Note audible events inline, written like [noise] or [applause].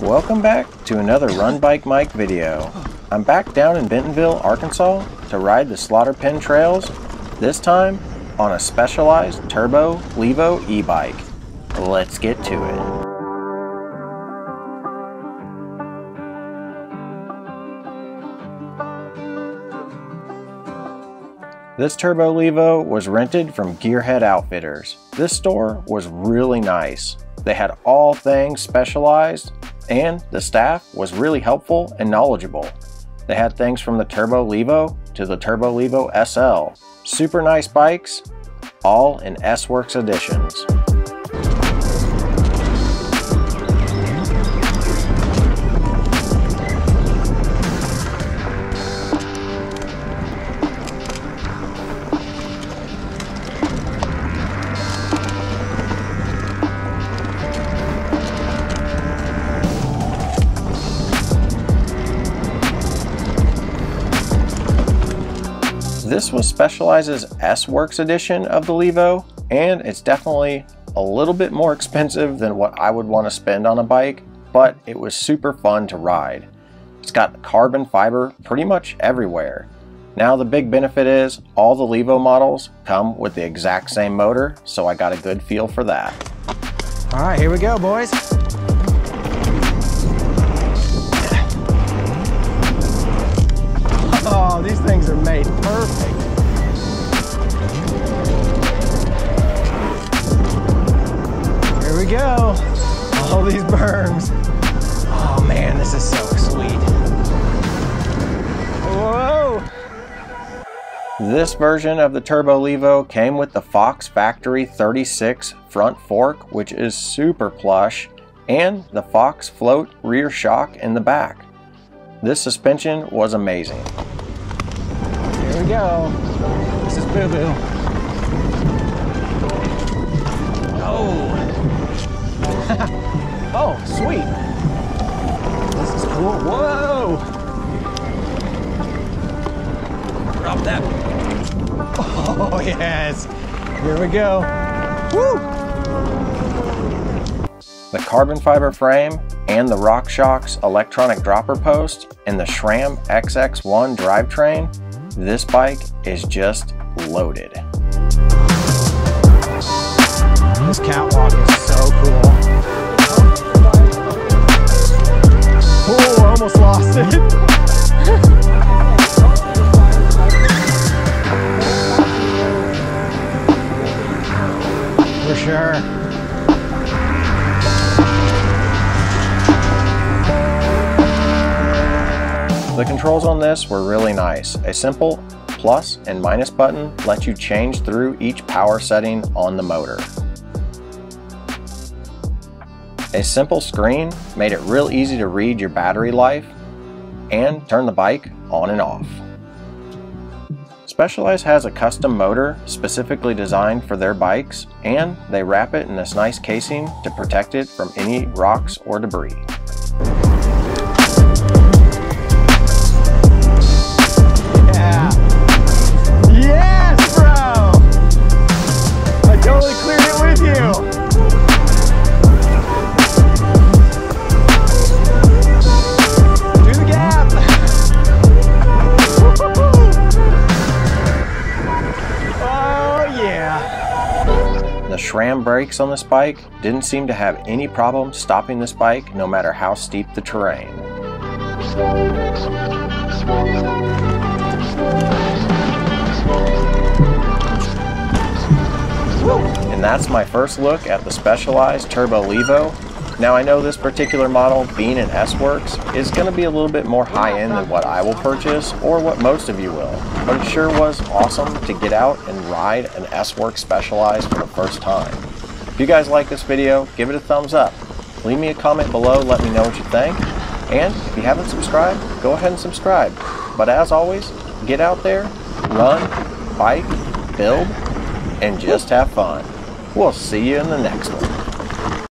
Welcome back to another Run Bike Mike video. I'm back down in Bentonville, Arkansas to ride the Slaughter Pen Trails, this time on a specialized Turbo Levo e-bike. Let's get to it. This Turbo Levo was rented from Gearhead Outfitters. This store was really nice. They had all things specialized and the staff was really helpful and knowledgeable. They had things from the Turbo Levo to the Turbo Levo SL. Super nice bikes, all in S-Works editions. This was Specialized's S-Works edition of the Levo, and it's definitely a little bit more expensive than what I would want to spend on a bike, but it was super fun to ride. It's got carbon fiber pretty much everywhere. Now the big benefit is all the Levo models come with the exact same motor, so I got a good feel for that. All right, here we go, boys. Oh, these things are made perfect. Here we go. All these berms. Oh man, this is so sweet. Whoa! This version of the Turbo Levo came with the Fox Factory 36 front fork, which is super plush, and the Fox float rear shock in the back. This suspension was amazing. Here we go. This is Boo Boo. Oh. [laughs] oh, sweet. This is cool. Whoa. Drop that. Oh, [laughs] yes. Here we go. Woo. The carbon fiber frame and the RockShox electronic dropper post and the SRAM XX1 drivetrain, this bike is just loaded. This catwalk is so cool. Oh, I almost lost it. [laughs] The controls on this were really nice. A simple plus and minus button lets you change through each power setting on the motor. A simple screen made it real easy to read your battery life and turn the bike on and off. Specialized has a custom motor specifically designed for their bikes and they wrap it in this nice casing to protect it from any rocks or debris. SRAM brakes on this bike didn't seem to have any problem stopping this bike no matter how steep the terrain. And that's my first look at the Specialized Turbo Levo. Now I know this particular model, being an S-Works, is going to be a little bit more high-end than what I will purchase, or what most of you will. But it sure was awesome to get out and ride an S-Works Specialized for the first time. If you guys like this video, give it a thumbs up. Leave me a comment below, let me know what you think. And if you haven't subscribed, go ahead and subscribe. But as always, get out there, run, bike, build, and just have fun. We'll see you in the next one.